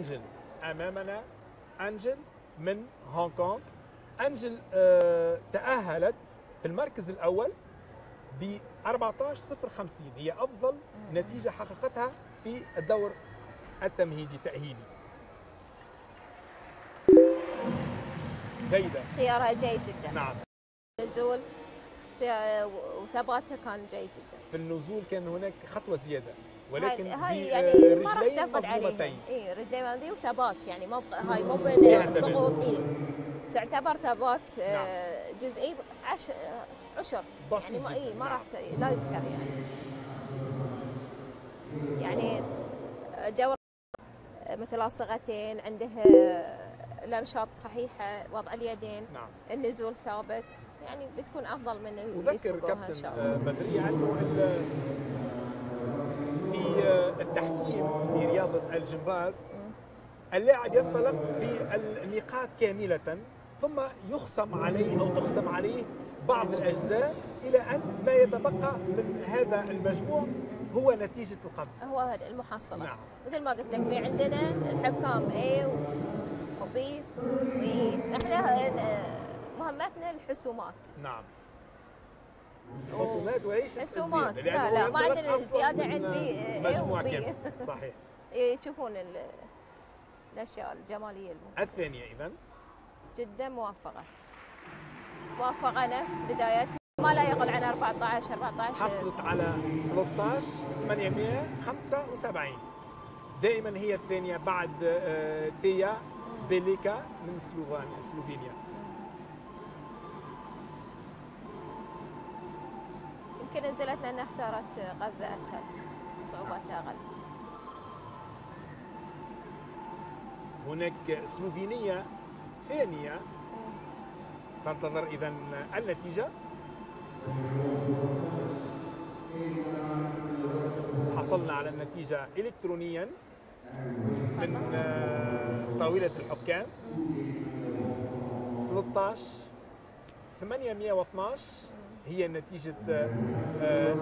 أنجل. أمامنا أنجل من هونغ كونغ. أنجل آه، تأهلت في المركز الأول ب 14.050 هي أفضل نتيجة حققتها في الدور التمهيدي التأهيلي جيدة. اختيارها جيد جدا. نعم. نزول وثباتها كان جيد جدا. في النزول كان هناك خطوة زيادة. ولكن هاي, ب- يعني ما راح تفقد عليها. اي رجلين ماضي وثبات يعني مو هاي مو. سقوط اي تعتبر ثبات آه، جزئي عش آه، عشر. بسيط يعني ما جداً، ما نعم. راح ت- لا يذكر يعني. يعني الدورة متلاصقتين عندها الامشاط صحيحه وضع اليدين. نعم. النزول ثابت. يعني بتكون أفضل من اللي يسبقوها إن شاء الله. آه، ال- في آه، رياضة الجمباز. اللاعب ينطلق بالنقاط كاملة ثم يخصم عليه أو تخصم عليه بعض الأجزاء إلى أن ما يتبقى من هذا المجموع هو نتيجة القفز هو هذا المحصلة. نعم. مثل ما قلت لك في عندنا الحكام A و B و E. إحنا آه، مهمتنا الحسومات. نعم. حسومات وإيش؟ حسومات. لا، لا، ما عندنا أصلاً الزيادة من عند B- A مجموع و B. كامل. صحيح. يشوفون ال- الأشياء الجمالية المهمة. الثانية إذا جدا موفقه موفقه نفس بدايتها. ما لا يقل عن 14 14 حصلت على 13 875 دائما هي الثانية بعد آه، تيا بيليكا من سلوفانيا سلوفينيا. يمكن نزلتنا انها اختارت قفزة أسهل صعوبتها أقل. هناك سلوفينية ثانية. تنتظر إذا النتيجة. حصلنا على النتيجة إلكترونيا من آه، طاولة الحكام. 13 812 هي نتيجة آه، آه،